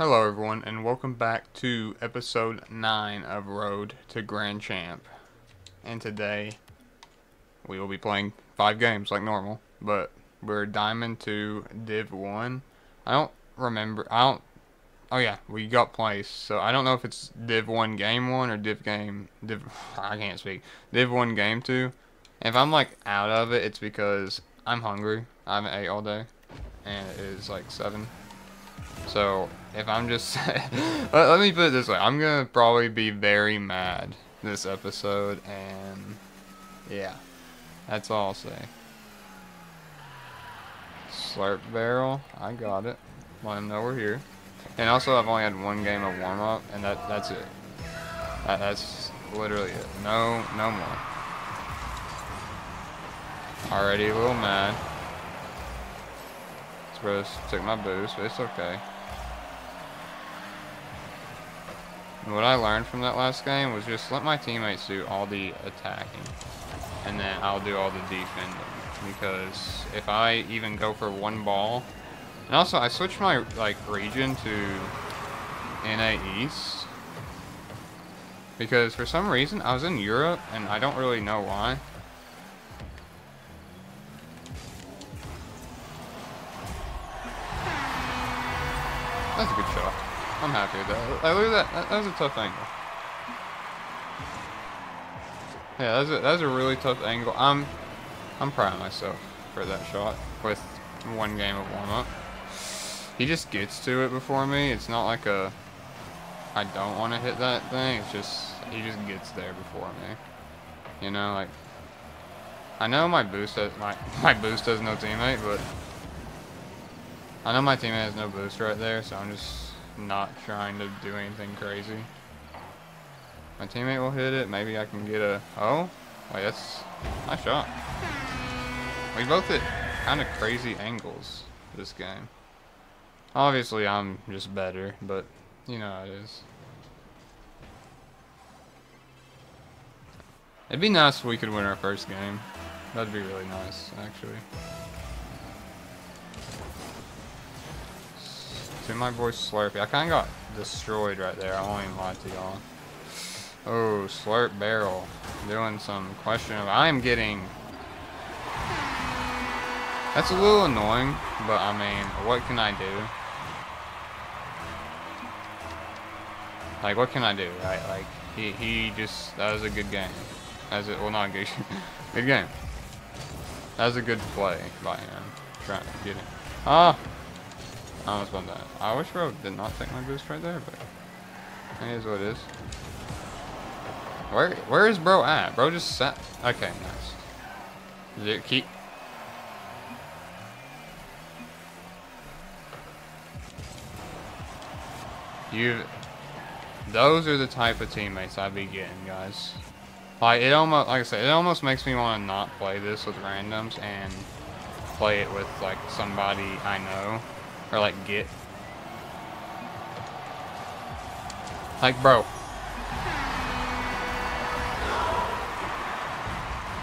Hello, everyone, and welcome back to episode 9 of Road to Grand Champ. And today, we will be playing 5 games like normal, but we're Diamond 2 Div 1. I don't remember, I don't, oh yeah, we got placed, so I don't know if it's Div 1 Game 1 or Div Game, Div, I can't speak, Div 1 Game 2. If I'm like out of it, it's because I'm hungry. I haven't ate all day, and it is like 7. So if I'm just let, let me put it this way, I'm gonna probably be very mad this episode, and yeah, that's all I'll say. Slurp barrel, I got it. Let him know we're here. And also, I've only had one game of warm up, and that that's it. That, that's literally it. No, no more. Already a little mad. Suppose took my boost, but it's okay. And what I learned from that last game was just let my teammates do all the attacking. And then I'll do all the defending. Because if I even go for one ball... And also, I switched my like region to NA East. Because for some reason, I was in Europe, and I don't really know why. That's a good shot. I'm happy that. Like, look at that. that. Was a tough angle. Yeah, that's a, a really tough angle. I'm I'm proud of myself for that shot with one game of warm-up. He just gets to it before me. It's not like a I don't want to hit that thing. It's just he just gets there before me. You know, like I know my boost has, my my boost has no teammate, but I know my teammate has no boost right there, so I'm just not trying to do anything crazy. My teammate will hit it. Maybe I can get a... Oh? Wait, that's... Nice shot. We both hit kind of crazy angles this game. Obviously, I'm just better, but you know how it is. It'd be nice if we could win our first game. That'd be really nice, actually. My boy Slurpee. I kind of got destroyed right there. I won't even lie to y'all. Oh, Slurp Barrel. Doing some questionable. I am getting... That's a little annoying, but I mean, what can I do? Like, what can I do, right? Like, he, he just, that was a good game. That was a, well, not a good, good game. That was a good play by him. Trying to get it. Ah! I almost won that. I wish bro did not take my boost right there, but it is what it is. Where where is bro at? Bro just sat. Okay, nice. Does it keep? You. Those are the type of teammates I be getting, guys. Like it almost, like I said, it almost makes me want to not play this with randoms and play it with like somebody I know or like get. Like, bro.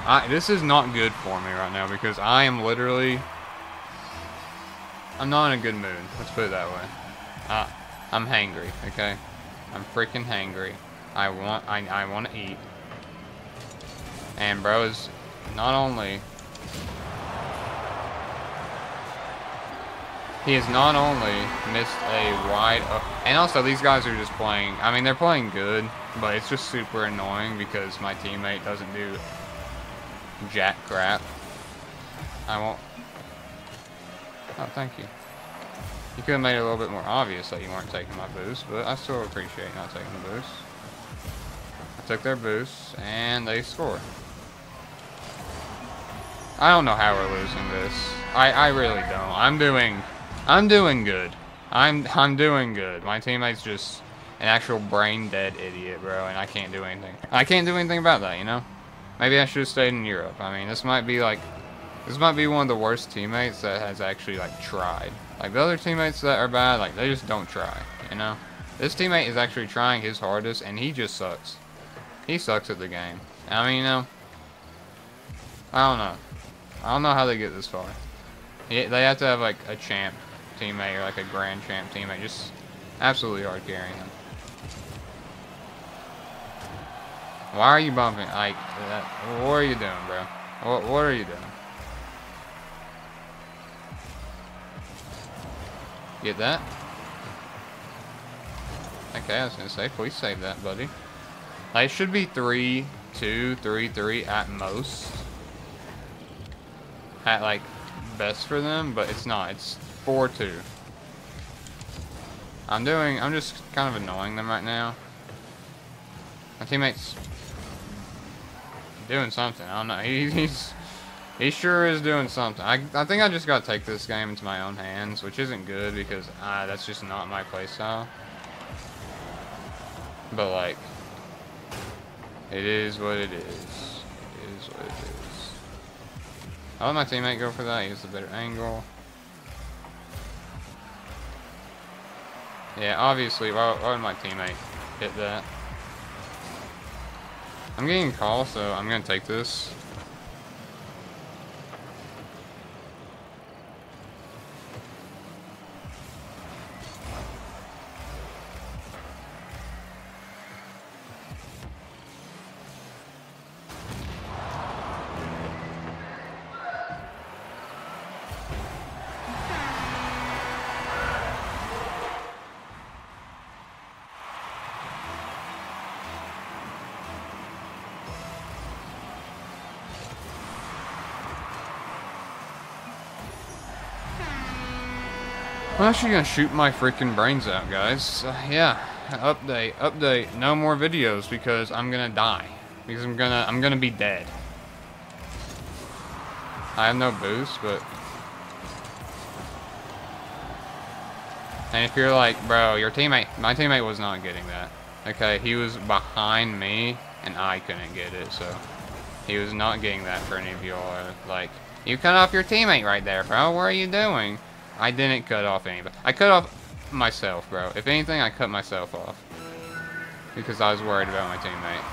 I, this is not good for me right now because I am literally... I'm not in a good mood. Let's put it that way. Uh, I'm hangry, okay? I'm freaking hangry. I want I, I want to eat. And bro is not only he has not only missed a wide and also these guys are just playing I mean they're playing good but it's just super annoying because my teammate doesn't do jack crap. I won't oh thank you. You could have made it a little bit more obvious that you weren't taking my boost but I still appreciate not taking the boost. I took their boost and they scored I don't know how we're losing this. I, I really don't. I'm doing I'm doing good. I'm I'm doing good. My teammate's just an actual brain dead idiot, bro, and I can't do anything. I can't do anything about that, you know? Maybe I should have stayed in Europe. I mean, this might be like this might be one of the worst teammates that has actually like tried. Like the other teammates that are bad, like they just don't try, you know? This teammate is actually trying his hardest and he just sucks. He sucks at the game. I mean, you know, I don't know. I don't know how they get this far. They have to have like a champ teammate or like a grand champ teammate. Just Absolutely hard carrying him. Why are you bumping? Like, that, what are you doing, bro? What, what are you doing? Get that? Okay, I was gonna say, please save that, buddy. Like, it should be three, two, three, three at most. At, like, best for them, but it's not. It's four, two. I'm doing, I'm just kind of annoying them right now. My teammate's doing something. I don't know. He, he's he sure is doing something. I, I think I just got to take this game into my own hands, which isn't good because uh, that's just not my playstyle. But, like, it is what it is. It is what it is. I'll let my teammate go for that. He has the better angle. Yeah, obviously, why, why would my teammate hit that? I'm getting a call, so I'm to take this. I'm actually gonna shoot my freaking brains out, guys. Uh, yeah, update, update. No more videos because I'm gonna die. Because I'm gonna, I'm gonna be dead. I have no boost, but. And if you're like, bro, your teammate, my teammate was not getting that. Okay, he was behind me, and I couldn't get it, so. He was not getting that for any of y'all. Like, you cut off your teammate right there, bro. What are you doing? I didn't cut off anybody. I cut off myself, bro. If anything, I cut myself off. Because I was worried about my teammate.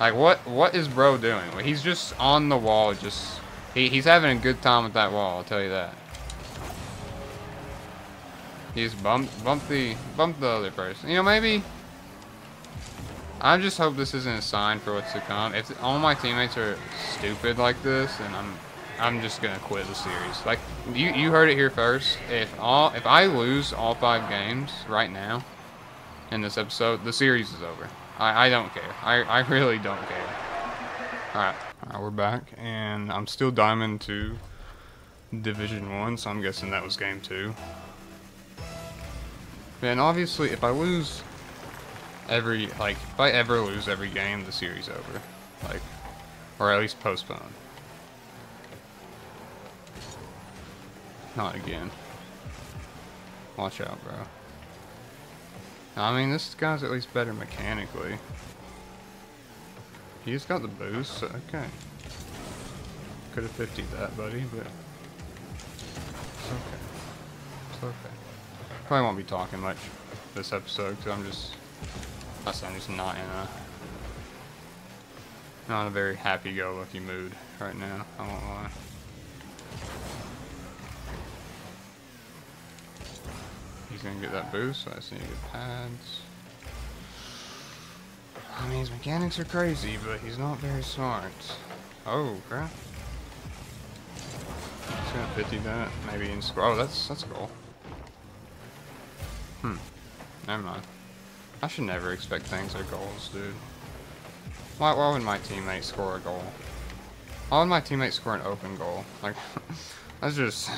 Like, what what is bro doing? He's just on the wall, just... He, he's having a good time with that wall, I'll tell you that. He's bumped, bumped the, bumped the other person. You know, maybe... I just hope this isn't a sign for what's to come. If all my teammates are stupid like this, and I'm I'm just gonna quit the series. Like you, you heard it here first. If all, if I lose all five games right now in this episode, the series is over. I, I don't care. I, I really don't care. All right, all right, we're back, and I'm still Diamond Two, Division One. So I'm guessing that was game two. And obviously, if I lose every, like, if I ever lose every game, the series over. Like, or at least postpone. Not again. Watch out, bro. I mean, this guy's at least better mechanically. He's got the boost, so okay. Could have 50 that, buddy, but it's okay. It's okay. Probably won't be talking much this episode, because I'm just, I'm just not in a, not a very happy-go-lucky mood right now, I won't lie. He's gonna get that boost, so I just need get pads. I mean, his mechanics are crazy, but he's not very smart. Oh, crap. He's gonna 50 that, maybe in score. Oh, that's, that's cool. Hmm. Never mind. I should never expect things like goals, dude. Why, why would my teammate score a goal? Why would my teammate score an open goal? Like, that's just,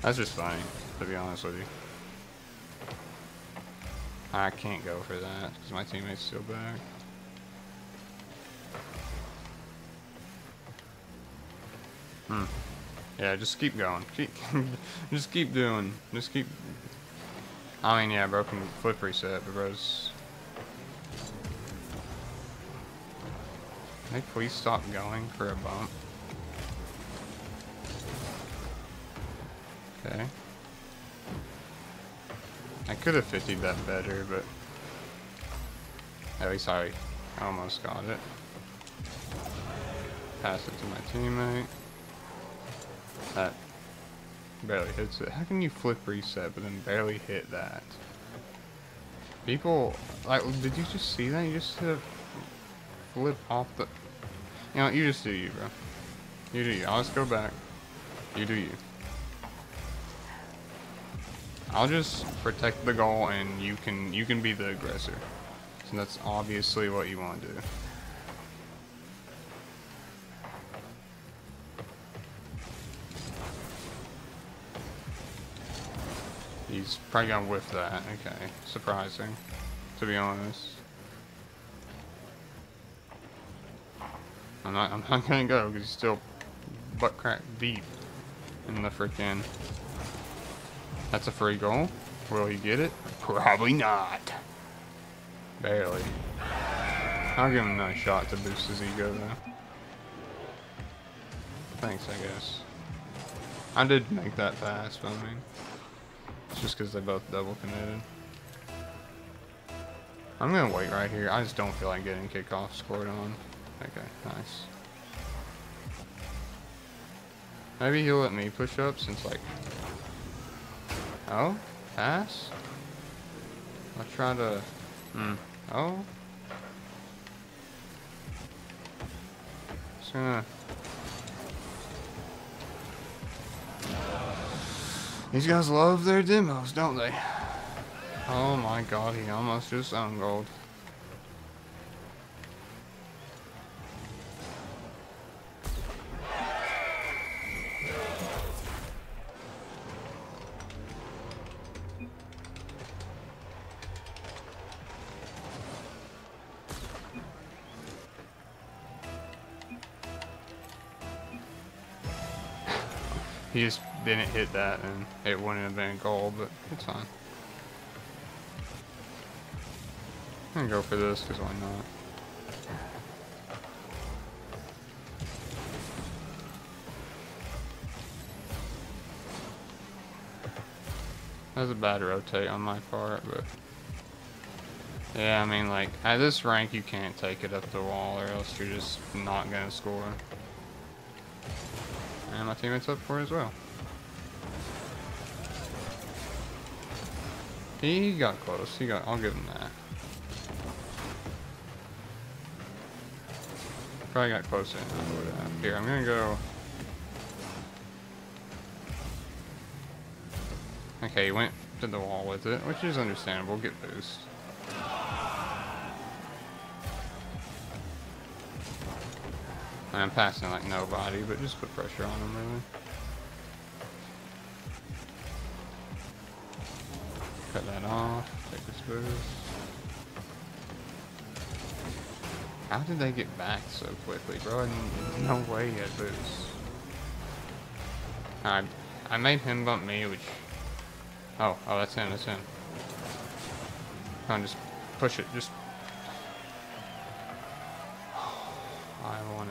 that's just funny, to be honest with you. I can't go for that because my teammate's still back. Hmm. Yeah, just keep going. Keep, just keep doing. Just keep. I mean, yeah, broken flip reset, but bro's. Hey, please stop going for a bump. Okay. I could have 50 that better, but at least I almost got it. Pass it to my teammate. That barely hits it. How can you flip reset but then barely hit that? People, like, did you just see that? You just hit a flip off the... You know, you just do you, bro. You do you. I'll just go back. You do you. I'll just protect the goal and you can you can be the aggressor. So that's obviously what you want to do. He's probably gonna whiff that. Okay, surprising, to be honest. I'm not. I'm not gonna go because he's still butt crack deep in the freaking. That's a free goal. Will he get it? Probably not. Barely. I'll give him another shot to boost his ego though. Thanks, I guess. I did make that pass, but I mean, it's just because they both double committed. I'm gonna wait right here. I just don't feel like getting kickoff scored on. Okay, nice. Maybe he'll let me push up since like... Oh? Pass? I'll try to... Hmm. Oh? Just gonna... These guys love their demos, don't they? Oh my god, he almost just own goal. He just didn't hit that and it wouldn't have been a goal, but it's fine. I'm gonna go for this because why not? That was a bad rotate on my part, but... Yeah, I mean, like, at this rank, you can't take it up the wall, or else you're just not gonna score. Teammate's up for as well. He got close. He got. I'll give him that. Probably got have. Here, I'm gonna go. Okay, he went to the wall with it, which is understandable. Get boost. I'm passing like nobody, but just put pressure on him, really. Cut that off, take this boost. How did they get back so quickly, bro? No way he had boost. I, I made him bump me, which... Oh, oh, that's him, that's him. Come on, just push it, just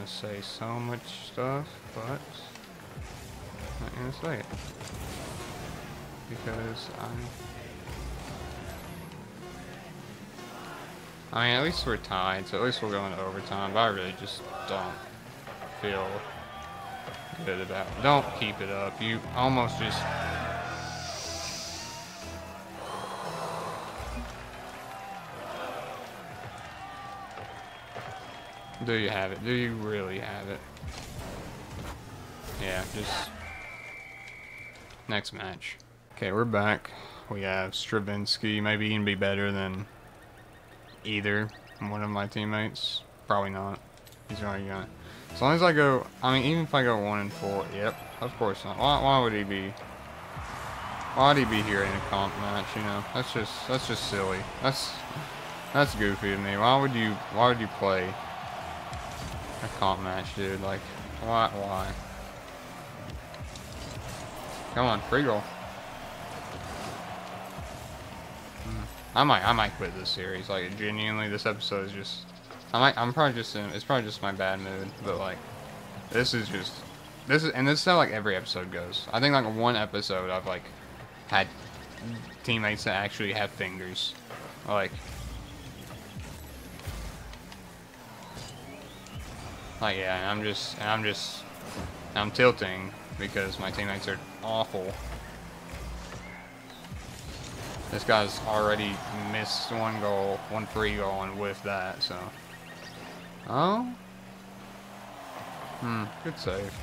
To say so much stuff, but I'm not going to say it. Because I'm... I mean, at least we're tied, so at least we'll go into overtime, but I really just don't feel good about it. Don't keep it up. You almost just Do you have it? Do you really have it? Yeah, just... Next match. Okay, we're back. We have Stravinsky. Maybe he can be better than either one of my teammates. Probably not. He's already got it. As long as I go... I mean, even if I go 1 and 4... Yep, of course not. Why, why would he be... Why would he be here in a comp match, you know? That's just... That's just silly. That's... That's goofy to me. Why would you... Why would you play a comp match, dude. Like, why? Why? Come on, free goal. Hmm. I might, I might quit this series. Like, genuinely, this episode is just. I might, I'm probably just in. It's probably just my bad mood, but like, this is just. This is, and this is how like every episode goes. I think like one episode I've like had teammates that actually have fingers. Like, Like, yeah, I'm just, I'm just, I'm tilting because my teammates are awful. This guy's already missed one goal, one free goal, and with that, so. Oh? Hmm, good save.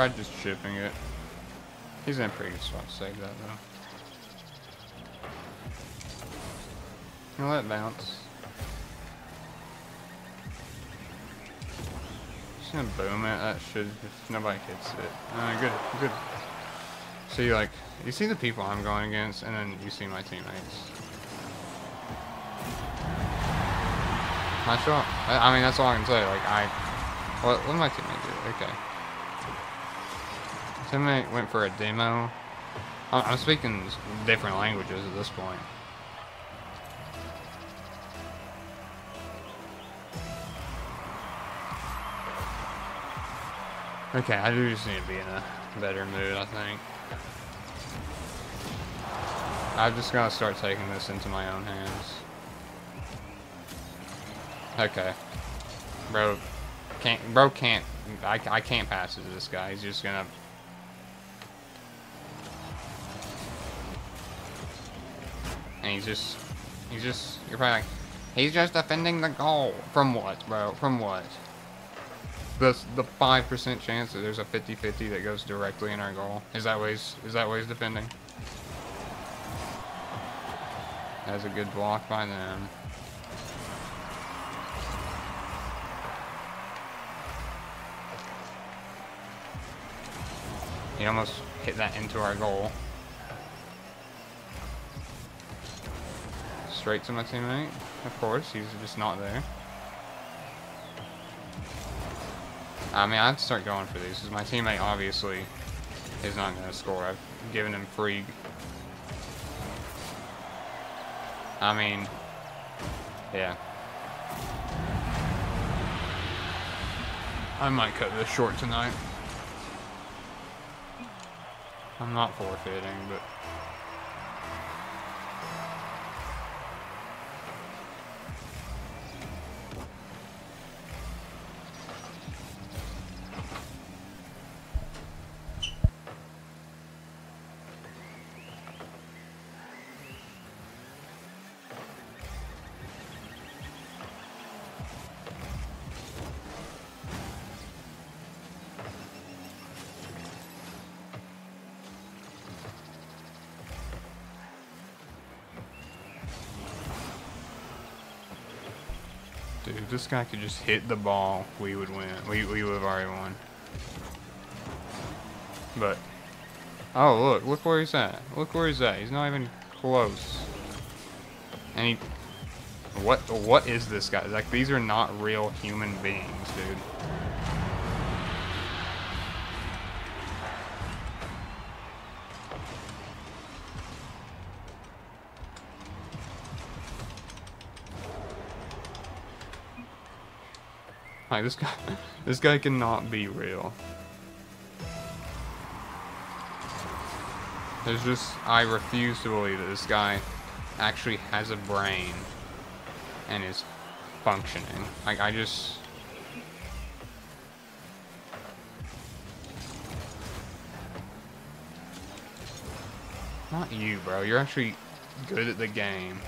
Tried just chipping it. He's in a pretty good spot to save that, though. You know, let bounce. Just gonna boom it. That should, if nobody hits it. Uh, good, good. See, like, you see the people I'm going against, and then you see my teammates. Nice shot. I, I mean, that's all I can say. Like, I, what, what did my teammate do? Okay. Teammate went for a demo. I'm, I'm speaking different languages at this point. Okay, I do just need to be in a better mood, I think. I've just got to start taking this into my own hands. Okay. Bro, can't, bro can't, I, I can't pass it to this guy. He's just gonna... And he's just, he's just, you're probably like, he's just defending the goal. From what, bro? From what? the the five percent chance that there's a 50-50 that goes directly in our goal. Is that way he's, is that way he's defending? That's a good block by them. He almost hit that into our goal. Straight to my teammate. Of course, he's just not there. I mean, I'd start going for these, because my teammate obviously is not going to score. I've given him free... I mean, yeah. I might cut this short tonight. I'm not forfeiting, but... this guy could just hit the ball, we would win. We, we would have already won. But, oh look, look where he's at. Look where he's at. He's not even close. And he, what, what is this guy? Like, these are not real human beings, dude. This guy, this guy cannot be real. There's just, I refuse to believe that this guy actually has a brain and is functioning. Like I just. Not you, bro. You're actually good at the game.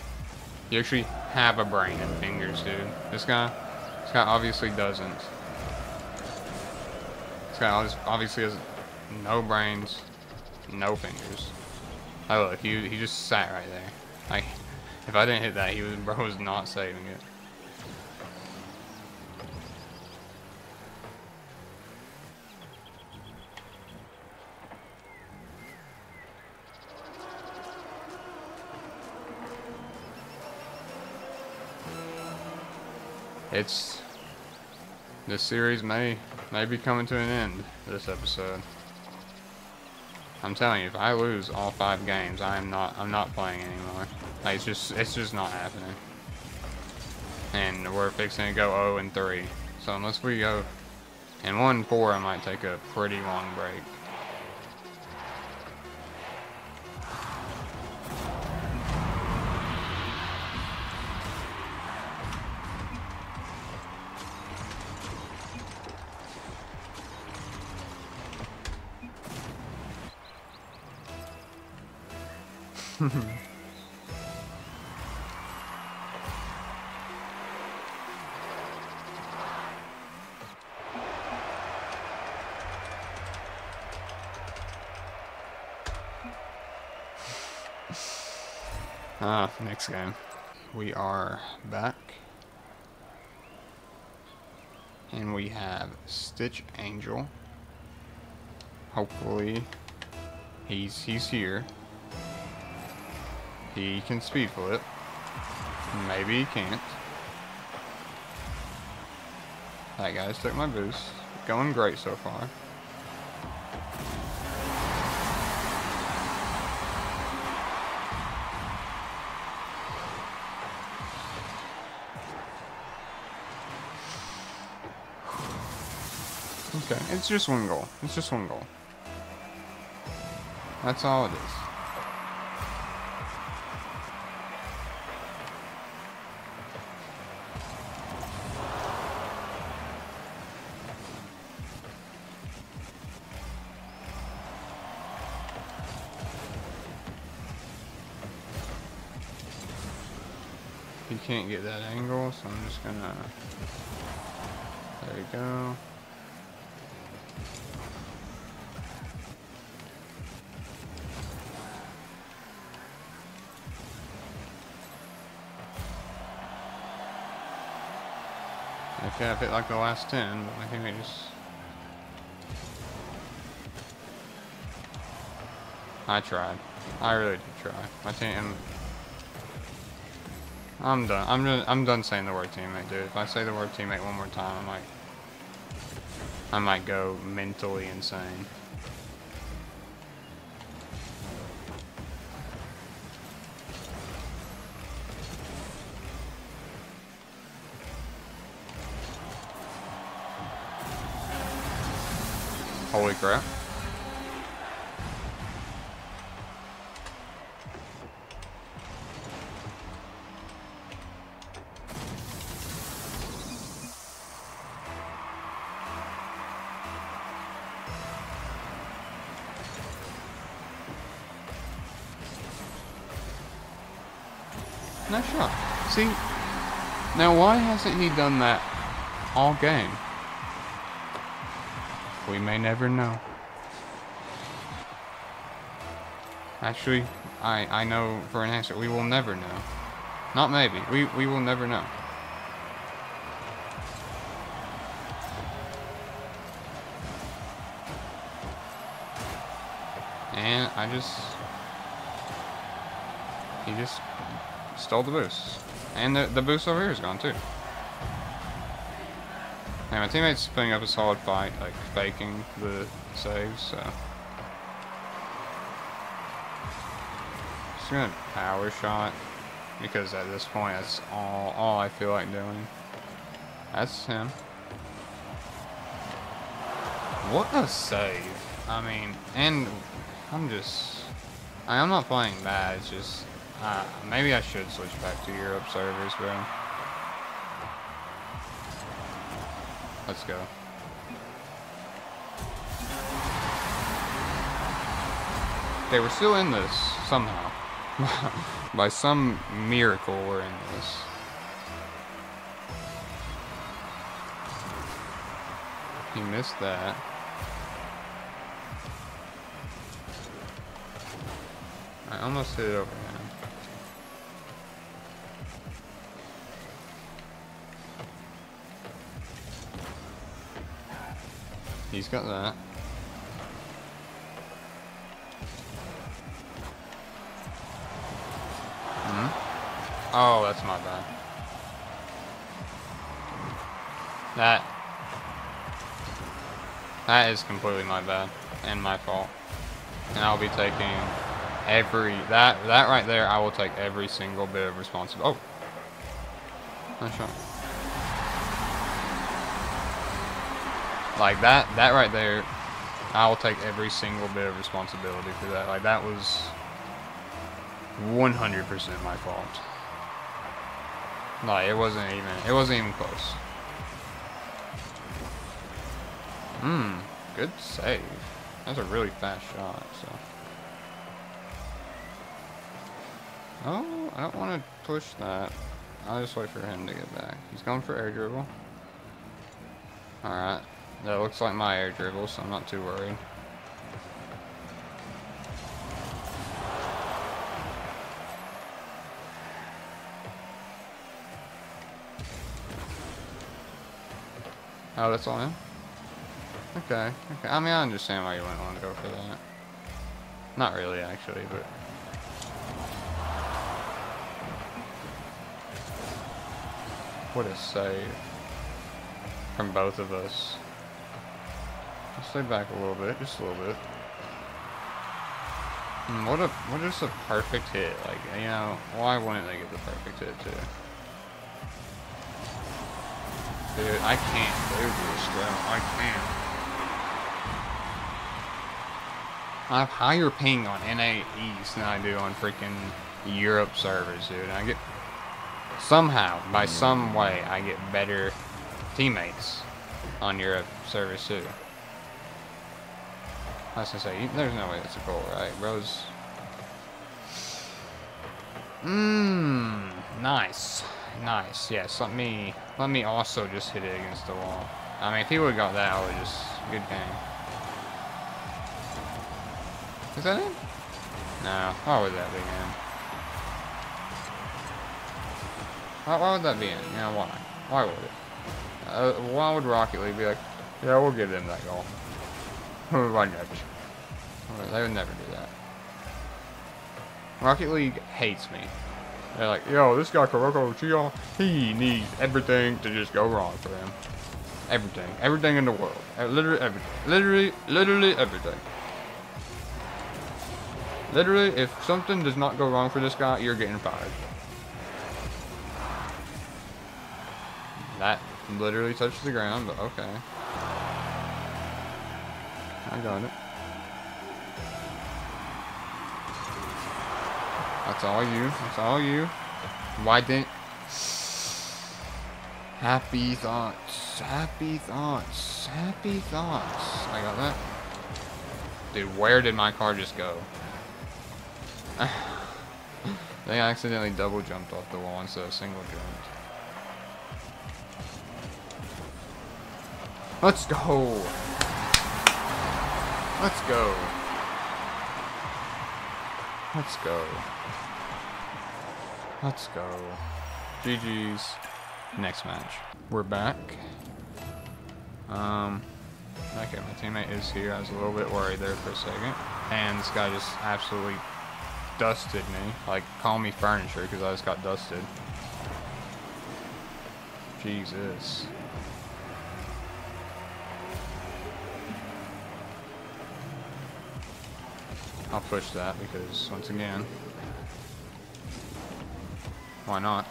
You actually have a brain and fingers, dude. This guy. Guy obviously doesn't. This guy obviously has no brains, no fingers. Oh look, he, he just sat right there. Like, if I didn't hit that, he was, bro was not saving it. It's this series may may be coming to an end this episode. I'm telling you, if I lose all five games, I am not I'm not playing anymore. Like, it's just it's just not happening. And we're fixing to go 0 and 3. So unless we go And 1-4, I might take a pretty long break. Ah, next game. We are back. And we have Stitch Angel. Hopefully he's he's here. He can speed flip. Maybe he can't. That guy's took my boost. Going great so far. It's just one goal. It's just one goal. That's all it is. Can't get that angle, so I'm just gonna... There you go. I've hit like the last 10, but I think just... I tried. I really did try. My team... I'm done. I'm done, I'm done saying the word teammate, dude. If I say the word teammate one more time, I might... I might go mentally insane. Holy crap. Nice shot. See, now why hasn't he done that all game? We may never know. Actually, I, I know for an answer, we will never know. Not maybe, we, we will never know. And I just... He just stole the boost. And the, the boost over here is gone too. Hey, my teammate's putting up a solid fight, like faking the saves, so. Just gonna power shot because at this point that's all all I feel like doing. That's him. What a save! I mean, and I'm just I'm not playing bad. It's just uh, maybe I should switch back to Europe servers, bro. Let's go. They we're still in this, somehow. By some miracle, we're in this. He missed that. I almost hit it over He's got that. Hmm? Oh, that's my bad. That... That is completely my bad. And my fault. And I'll be taking every... That, that right there, I will take every single bit of responsibility. Oh! Nice shot. Like that, that right there, I will take every single bit of responsibility for that. Like that was 100% my fault. Like it wasn't even, it wasn't even close. Hmm, good save. That's a really fast shot, so. Oh, I don't want to push that. I'll just wait for him to get back. He's going for air dribble. Alright. That looks like my air dribble, so I'm not too worried. Oh, that's all him? Okay, okay. I mean, I understand why you wouldn't want to go for that. Not really, actually, but... What a save. From both of us. Stay back a little bit, just a little bit. Hmm, what a, what is a perfect hit? Like, you know, why wouldn't they get the perfect hit, too? Dude, I can't do this. I can't. I have higher ping on NA East than I do on freaking Europe servers, dude. I get somehow, by some way, I get better teammates on Europe servers too. I was gonna say, there's no way that's a goal, right? Rose. Mmm, nice, nice. Yes, let me let me also just hit it against the wall. I mean, if he would have got that, I would just good game. Is that it? No, why would that be in? Why, why would that be in? Know, why? Why would it? Uh, why would Rocket League be like, yeah, we'll give them that goal? Why? They would never do that. Rocket League hates me. They're like, yo, this guy Kuroko Uchiha, he needs everything to just go wrong for him. Everything. Everything in the world. Uh, literally everything. Literally, literally everything. Literally, if something does not go wrong for this guy, you're getting fired. That literally touched the ground, but okay. I got it. That's all you. That's all you. Why didn't... Happy thoughts. Happy thoughts. Happy thoughts. I got that. Dude, where did my car just go? they accidentally double jumped off the wall instead of single jumped. Let's go. Let's go. Let's go. Let's go. GG's. Next match. We're back. Um, okay, my teammate is here. I was a little bit worried there for a second. And this guy just absolutely dusted me. Like, call me furniture because I just got dusted. Jesus. I'll push that because, once again, why not?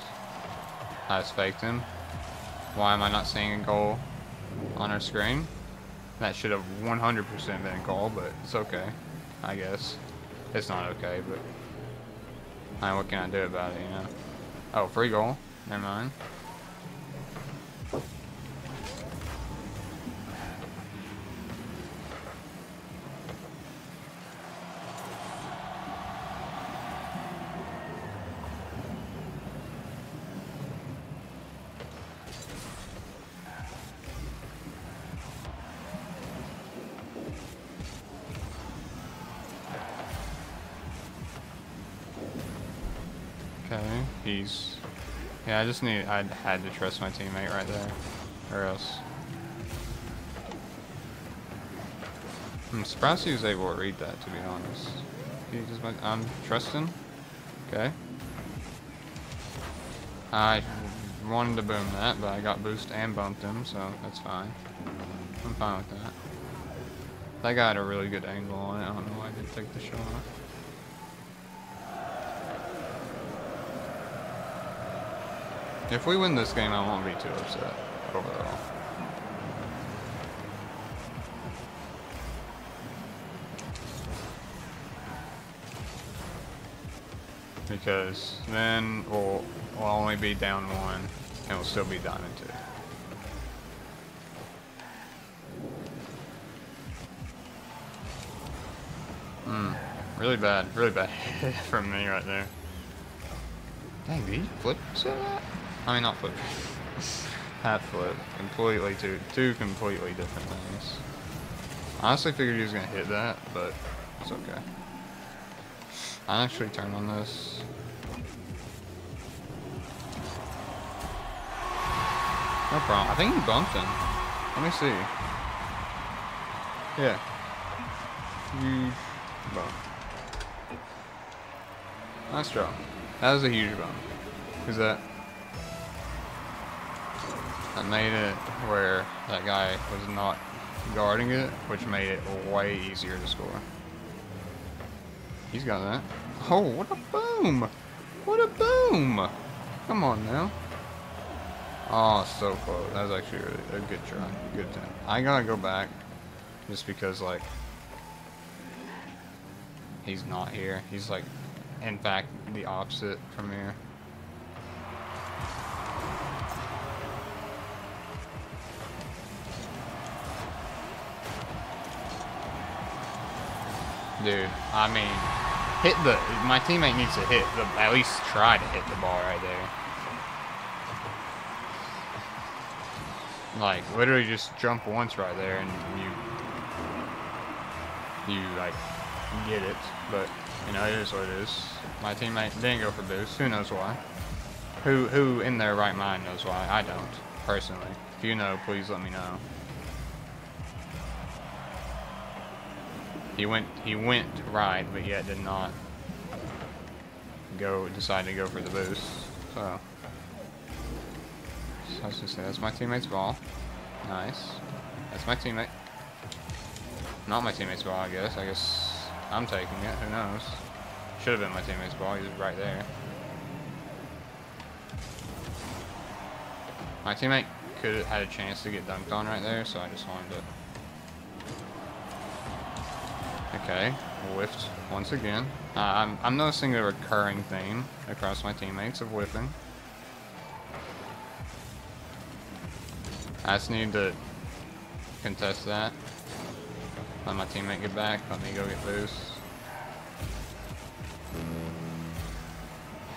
I just faked him. Why am I not seeing a goal on our screen? That should have 100% been a goal, but it's okay, I guess. It's not okay, but I mean, what can I do about it, you know? Oh, free goal. Never mind. He's... Yeah, I just need... I had to trust my teammate right there. Or else... I'm surprised he was able to read that, to be honest. He just went, um, I'm trusting. Okay. I wanted to boom that, but I got boost and bumped him, so that's fine. I'm fine with that. That guy had a really good angle on it. I don't know why I didn't take the shot. If we win this game, I won't be too upset overall. Because then we'll, we'll only be down one, and we'll still be down in two. Hmm. really bad, really bad from me right there. Dang, did you flip so that? I mean, not flip. Half flip. Completely two, two completely different things. Honestly figured he was going to hit that, but it's okay. I actually turn on this. No problem. I think he bumped him. Let me see. Yeah. Huge bump. Nice job. That was a huge bump. Who's that that made it where that guy was not guarding it, which made it way easier to score. He's got that. Oh, what a boom! What a boom! Come on now. Oh, so close. That was actually a good try. Good time. I gotta go back just because, like, he's not here. He's, like, in fact, the opposite from here. Dude, I mean, hit the, my teammate needs to hit the, at least try to hit the ball right there. Like, literally just jump once right there and you, you, like, get it. But, you know, it is what it is. My teammate didn't go for boost. Who knows why? Who, who in their right mind knows why? I don't, personally. If you know, please let me know. He went he went right, but yet did not go decide to go for the boost. So, I was say that's my teammate's ball. Nice. That's my teammate. Not my teammate's ball, I guess. I guess I'm taking it. Who knows? Should have been my teammate's ball. He's right there. My teammate could have had a chance to get dunked on right there, so I just wanted to Okay, whiffed once again. Uh, I'm, I'm noticing a recurring theme across my teammates of whiffing. I just need to contest that. Let my teammate get back, let me go get boost.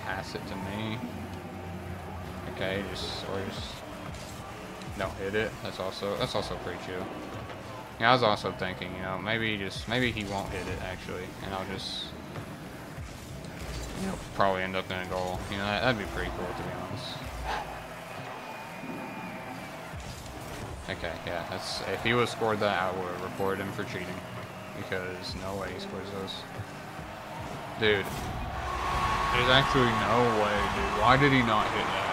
Pass it to me. Okay, just, or just don't hit it. That's also, that's also pretty chill. Yeah, I was also thinking, you know, maybe just maybe he won't hit it actually, and I'll just you know probably end up in a goal. You know, that, would be pretty cool to be honest. Okay, yeah, that's if he would have scored that, I would have reported him for cheating because no way he scores those. Dude, there's actually no way, dude. Why did he not hit that?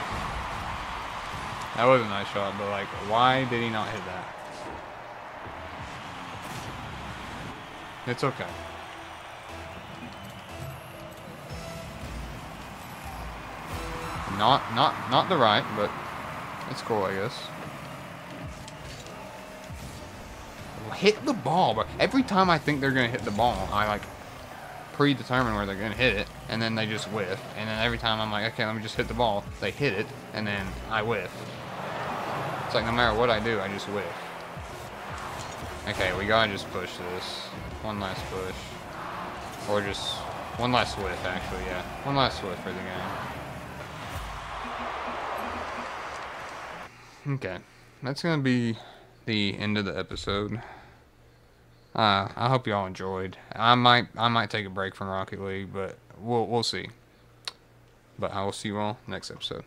That was a nice shot, but like, why did he not hit that? It's okay. Not, not, not the right, but it's cool, I guess. Hit the ball, but every time I think they're gonna hit the ball, I like predetermine where they're gonna hit it, and then they just whiff. And then every time I'm like, okay, let me just hit the ball. They hit it, and then I whiff. It's like no matter what I do, I just whiff. Okay, we gotta just push this. One last push. Or just one last whiff, actually, yeah. One last whiff for the game. Okay. That's gonna be the end of the episode. Uh, I hope y'all enjoyed. I might I might take a break from Rocket League, but we'll we'll see. But I will see you all next episode.